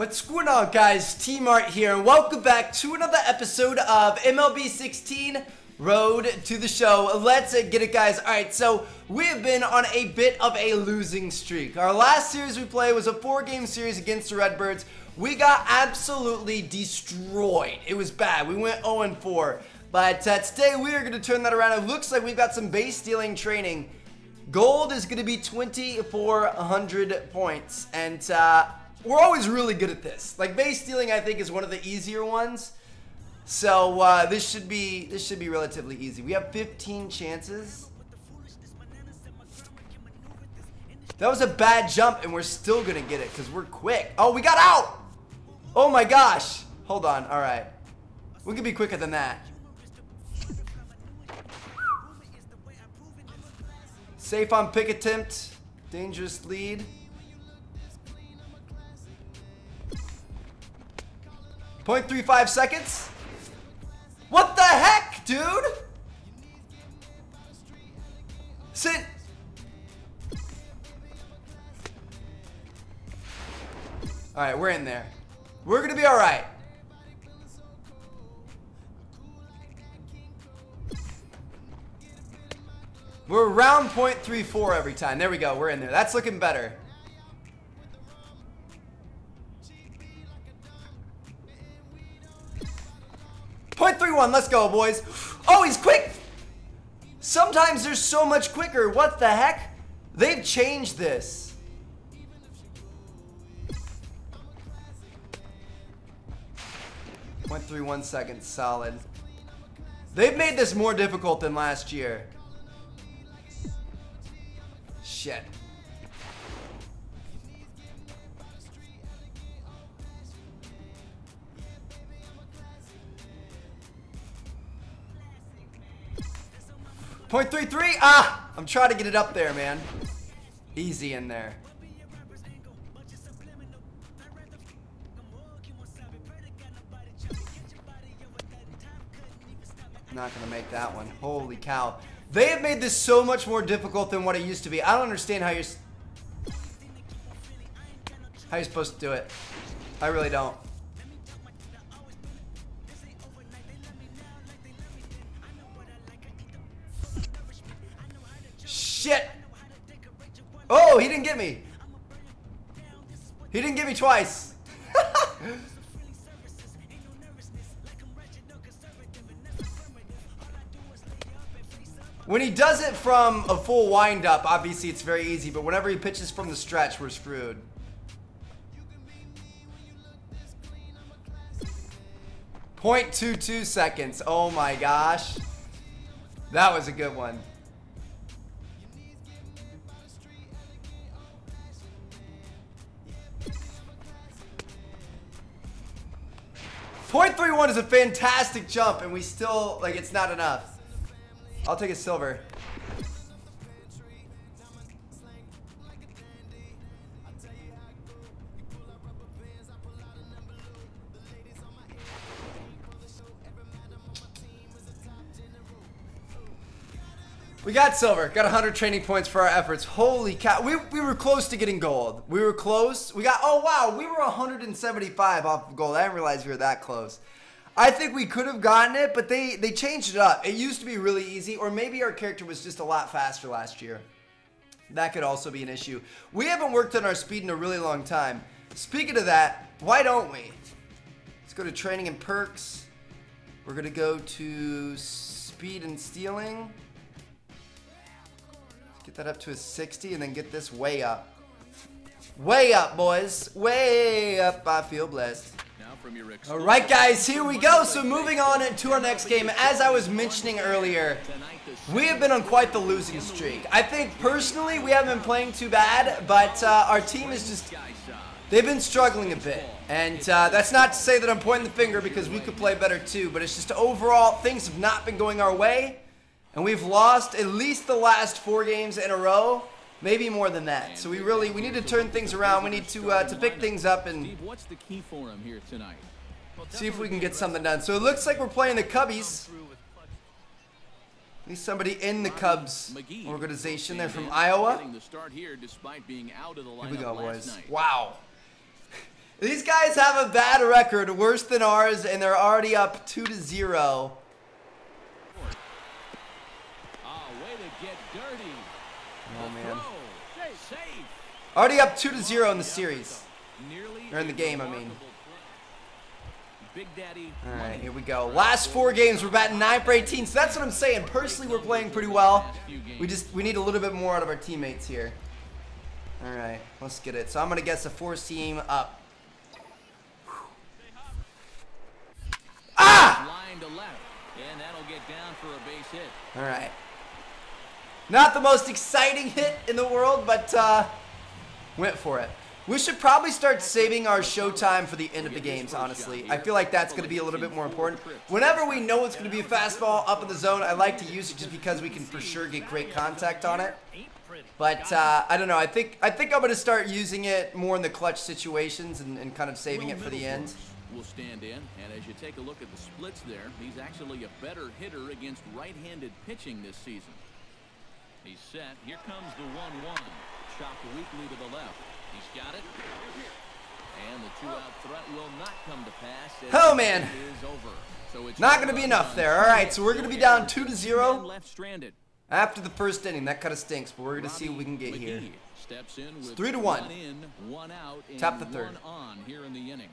What's going on guys, T-Mart here, and welcome back to another episode of MLB 16 Road to the Show. Let's get it guys. Alright, so we have been on a bit of a losing streak. Our last series we played was a four game series against the Redbirds. We got absolutely destroyed. It was bad. We went 0-4. But uh, today we are going to turn that around. It looks like we've got some base stealing training. Gold is going to be 2,400 points. And uh, we're always really good at this. Like base stealing, I think, is one of the easier ones. So uh, this should be this should be relatively easy. We have 15 chances. That was a bad jump, and we're still gonna get it because we're quick. Oh, we got out! Oh my gosh! Hold on. All right, we can be quicker than that. Safe on pick attempt. Dangerous lead. 0.35 seconds. What the heck, dude? Sit. All right, we're in there. We're gonna be all right. We're around 0.34 every time. There we go. We're in there. That's looking better. Point three one. Let's go, boys. Oh, he's quick. Sometimes they're so much quicker. What the heck? They've changed this. Point three one seconds. Solid. They've made this more difficult than last year. Shit. Point three three. Ah, I'm trying to get it up there, man. Easy in there. Not gonna make that one. Holy cow. They have made this so much more difficult than what it used to be. I don't understand how you're... How you're supposed to do it. I really don't. He didn't get me twice. when he does it from a full windup, obviously it's very easy, but whenever he pitches from the stretch, we're screwed. Point two two seconds. Oh my gosh. That was a good one. Point three one is a fantastic jump, and we still, like, it's not enough. I'll take a silver. We got silver. Got 100 training points for our efforts. Holy cow. We, we were close to getting gold. We were close. We got, oh wow, we were 175 off of gold. I didn't realize we were that close. I think we could have gotten it, but they, they changed it up. It used to be really easy, or maybe our character was just a lot faster last year. That could also be an issue. We haven't worked on our speed in a really long time. Speaking of that, why don't we? Let's go to training and perks. We're going to go to speed and stealing. Get that up to a 60 and then get this way up. Way up, boys. Way up. I feel blessed. All right, guys, here we go. So moving on to our next game, as I was mentioning earlier, we have been on quite the losing streak. I think personally we haven't been playing too bad, but uh, our team is just, they've been struggling a bit. And uh, that's not to say that I'm pointing the finger because we could play better too, but it's just overall things have not been going our way. And we've lost at least the last four games in a row, maybe more than that. So we really we need to turn things around. We need to uh, to pick things up and see if we can get something done. So it looks like we're playing the Cubbies. At least somebody in the Cubs organization. They're from Iowa. Here we go, boys. Wow. These guys have a bad record, worse than ours, and they're already up 2 to 0. Oh, man. Already up 2 to 0 in the series. Or in the game, I mean. All right, here we go. Last four games, we're batting 9 for 18. So that's what I'm saying. Personally, we're playing pretty well. We just we need a little bit more out of our teammates here. All right, let's get it. So I'm going to guess a four seam up. Ah! All right. Not the most exciting hit in the world, but uh, went for it. We should probably start saving our showtime for the end of the games, honestly. I feel like that's going to be a little bit more important. Whenever we know it's going to be a fastball up in the zone, I like to use it just because we can for sure get great contact on it. But uh, I don't know. I think I think I'm going to start using it more in the clutch situations and, and kind of saving it for the end. Will stand in, and as you take a look at the splits there, he's actually a better hitter against right-handed pitching this season. He's set. Here comes the 1-1. Chopped weakly to the left. He's got it. And the two-out threat will not come to pass. Oh man. So it's not going to be enough there. All right, so we're going to be down 2 to 0 left stranded. after the first inning. That kind of stinks, but we're going to see what we can get here. It's 3 to 1. Top the third. on here in the inning.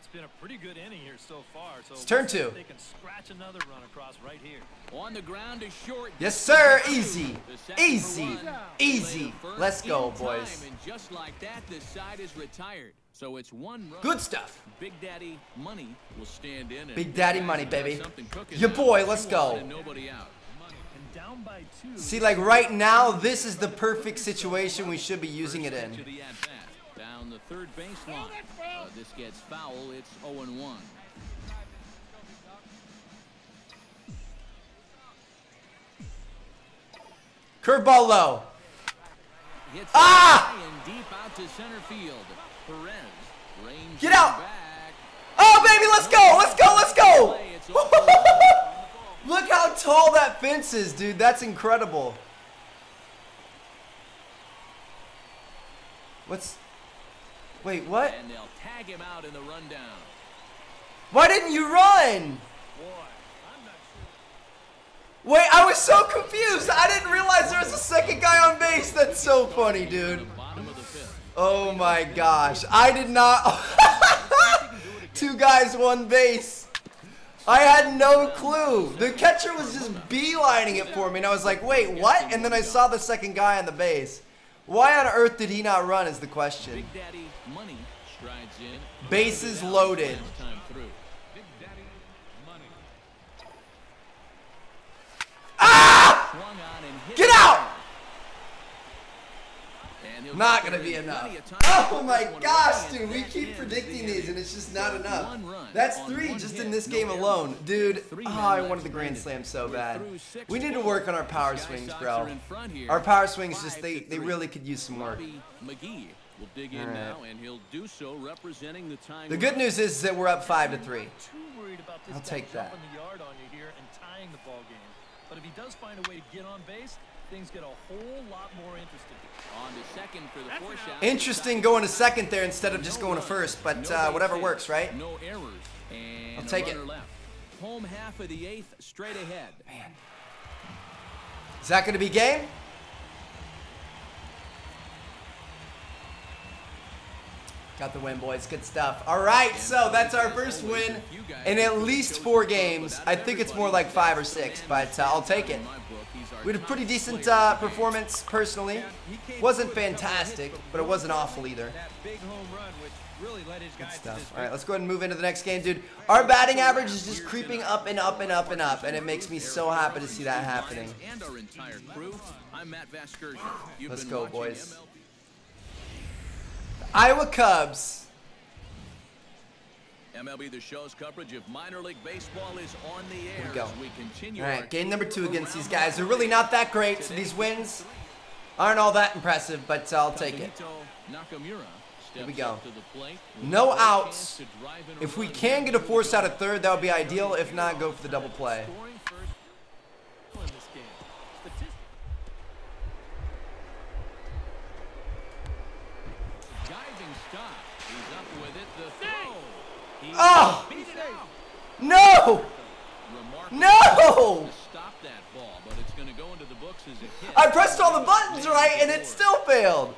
Yeah, it's been a pretty good inning here so far. So It's turn two. They can scratch another run across right here. On the ground is short. Yes, sir. Easy. Easy. Easy. Let's go, boys. And just like that, this side is retired. So it's one run. Good stuff. Big Daddy Money will stand in. Big Daddy Money, baby. Your boy, let's go. nobody out. And down by two. See, like right now, this is the perfect situation we should be using it in. Down the third baseline. Uh, this gets foul. It's 0-1. Curveball low. Hits Ah! high and deep out to center field. Perez Get out! back. Oh, baby, let's go. Let's go. Let's go. Play, it's off the wall. Look how tall that fence is, dude. That's incredible. What's... Wait, what? And they'll tag him out in the rundown. Why didn't you run? Boy, I'm not sure. Wait, I was so confused. I didn't realize there was a second guy on base. That's so funny, dude. The bottom of the fifth. Oh my gosh. I did not. Two guys, one base. I had no clue. The catcher was just beelining it for me, and I was like, wait, what? And then I saw the second guy on the base. Why on earth did he not run is the question. Big Daddy Money strides in. Bases loaded. Last time through. Ah! Swung on and hit Get out! Hard. And he'll Not gonna be enough. plenty of time Oh my gosh, dude, we keep predicting these and it's just not enough. That's three just in this game alone. Dude, oh, I wanted the grand slam so bad. We need to work on our power swings, bro. are in front here. Our power swings just, they, they really could use some work. Will dig in right. now, and he'll do so representing the time. The good news is that we're up five to three. Too worried about this I'll take that. the yard on you here and tying the ball game. But if he does find a way to get on base, things get a whole lot more interesting. On to second for the force out. Interesting going to second there instead of just going to first, but No uh, whatever hits, works, right? No errors. And I'll take it. runner Left. Home half of the eighth, straight ahead. Man. Is that going to be game? Got the win, boys. Good stuff. All right, so that's our first win in at least four games. I think it's more like five or six, but uh, I'll take it. We had a pretty decent uh, performance, personally. Wasn't fantastic, but it wasn't awful either. That big home run, which really led his guys to this Stuff. All right, let's go ahead and move into the next game, dude. Our batting average is just creeping up and up and up and up, and it makes me so happy to see that happening. And our entire crew. I'm Matt Vasgersian. You've Let's go, boys. Iowa Cubs. MLB The Show's coverage of minor league baseball is on the air we go. as we continue All right, game number two against these guys. They're really not that great, so these wins aren't all that impressive, but I'll take it. Here we go. up to the plate with No outs. to drive in a If we can get a force out of third, that would be ideal. If not, go for the double play. Scoring first in this game. Statistic- Diving stop. He's up with it. The Oh! Beat it out. No! Remarkable No! to stop that ball, but it's going to go into the books as a hit. I pressed all the buttons right and it still failed.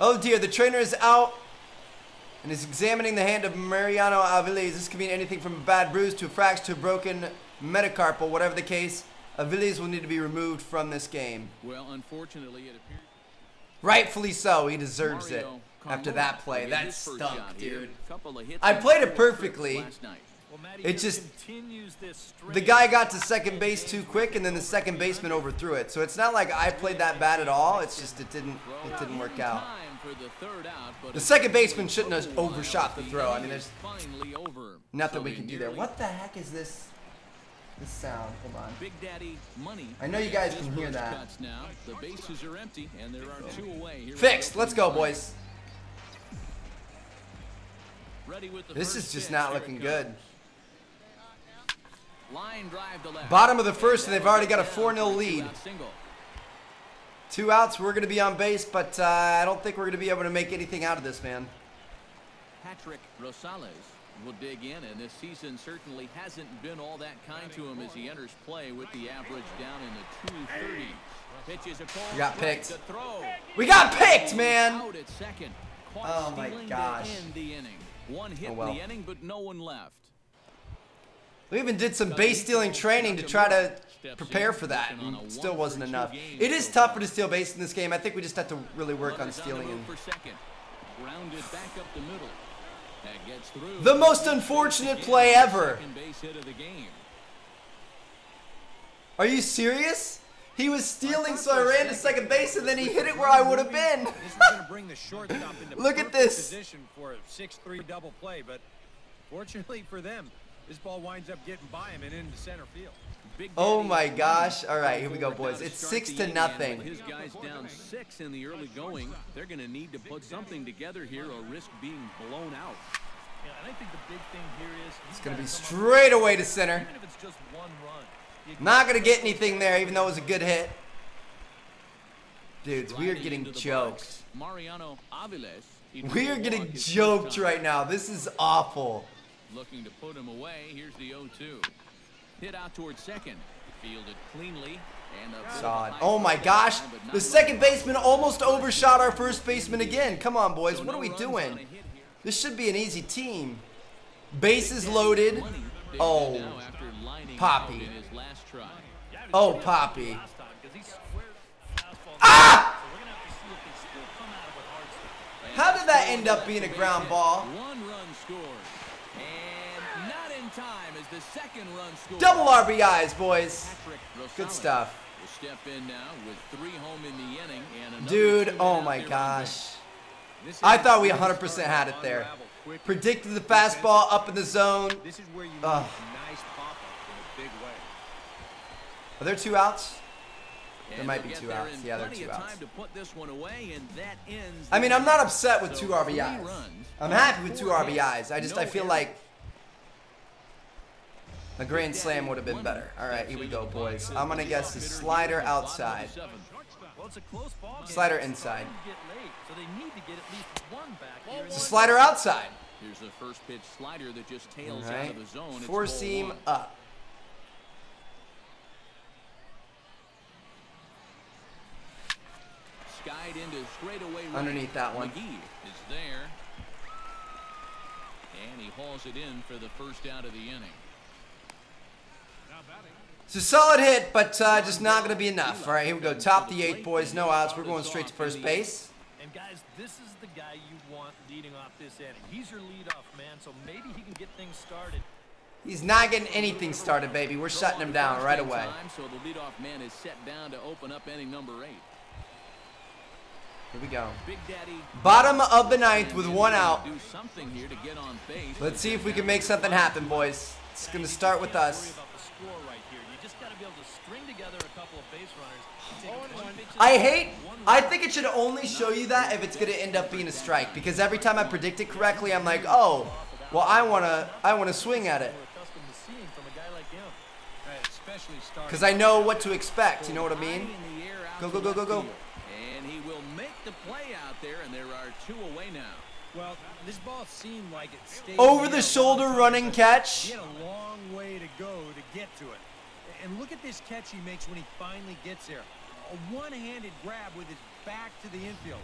Oh dear, the trainer is out and is examining the hand of Mariano Aviles. This could mean anything from a bad bruise to a fracture to a broken metacarpal. Whatever the case, Aviles will need to be removed from this game. Well, unfortunately, it appears. Rightfully so, he deserves it. Mario After that play, that his stunk, dude. Couple of hits I played it perfectly. last night. Well, Matty, It just- continues this string The guy got to second base too quick, and then the second baseman overthrew it. So it's not like I played that bad at all. It's just it didn't it didn't work out. the third out, but The it's second baseman shouldn't have overshot the throw. I mean, there's nothing we can do there. What the heck is this? This sound. Hold on. Big Daddy money. I know you guys His can hear first that. Now. The bases are empty, and there are two away. Here Fixed. Let's go, boys. Ready with the This is just not looking good. Line drive to left. Bottom of the first, and they've already got a 4-0 lead. Two outs. We're going to be on base, but uh, I don't think we're going to be able to make anything out of this, man. Patrick Rosales will dig in, and this season certainly hasn't been all that kind to him as he enters play with the average down in the 230s. Pitches a call We got picked. We got picked, man. Out at second. Caught Oh, my gosh. End the inning. One hit Oh, well. in the inning, but no one left. We even did some base stealing training to try to prepare for that. Mm, and Still wasn't enough. It is tougher to steal base in this game. I think we just have to really work on stealing. And for second. Grounded back up the middle. That gets through. the most unfortunate play ever. Second base hit of the game. Are you serious? He was stealing, so I ran to second base, and then he hit it where I would have been. This is going to bring the shortstop into Look at this. position for a 6-3 double play, but fortunately for them, this ball winds up getting by him and into center field. Oh my gosh. All right, here we go, boys. It's six the to nothing. his guys down six in the early going, they're going to need to put something together here or risk being blown out. Yeah, and I think the big thing here is It's going to be straight away to center. Even if it's just one run. Not going to get anything there, even though it was a good hit. Dudes, we are getting joked. Mariano Aviles. We are getting joked right now. This is awful. Looking to put him away. Here's the 0-2. Hit out towards second. Fielded cleanly. And a bit of a Sod. Oh my gosh. by, but not The second baseman almost overshot our first baseman again. Come on, boys. What are we runs on a doing? This should be an easy team. Bases loaded. Money digs in Oh. now after lining Poppy. out in his last try. Yeah, he was Oh, Poppy. last time 'cause he squared the fastball. Ah! So we're gonna have to see if they still come at it with hard stuff. How did that end up being a ground ball? One run scored. And not in time as the second run. Double RBIs, boys. Good stuff. Will step in now with three home in the inning and another Dude, oh my gosh. I thought we 100% had it there. Predicted the fastball up in the zone. This is where you Ugh. a nice pop-up in a big way. Are there two outs? There might be two outs. Yeah, there are two outs. time to put this one away, and that ends I mean, I'm not upset with two RBIs. I'm happy with two RBIs. I just I feel like a grand slam would have been better. All right, here we go, boys. I'm gonna guess the slider outside. Well, it's a close ball game. Slider inside. Starting to get late, so they need to get at least one back here. It's a slider outside. Here's the first pitch slider that just All tails out of the zone. It's Four ball seam one. up. Skied into straightaway right. Underneath that one. McGee is there. And he hauls it in for the first out of the inning. It's a solid hit, but uh, just not gonna be enough. All right, here we go. Top the eighth, boys. No outs. We're going straight to first base. And guys, this is the guy you want leading off this inning. He's your leadoff man, so maybe he can get things started. He's not getting anything started, baby. We're shutting him down right away. Time, so the leadoff man is set down to open up inning number eight. Here we go. Bottom of the ninth with one out. Do something here to get on base. Let's see if we can make something happen, boys. It's gonna start with us. About the score right here. You just got to be able to string together a couple of base runners. Take oh, one pitch I hate. I think it should only show you that if it's gonna end up being a strike, because every time I predict it correctly, I'm like, oh, well, I wanna, I wanna swing at it, We're accustomed to seeing from a guy like him. Right, especially starting. because I know what to expect. You know what I mean? High in the air out Go, go, go, go, go. And he will make the play out there, and there are two away now. Well, this ball seemed like it stayed Over the shoulder running catch. He had a long way to go to get to it. And look at this catch he makes when he finally gets there. A one-handed grab with his back to the infield.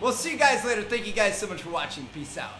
We'll see you guys later. Thank you guys so much for watching. Peace out.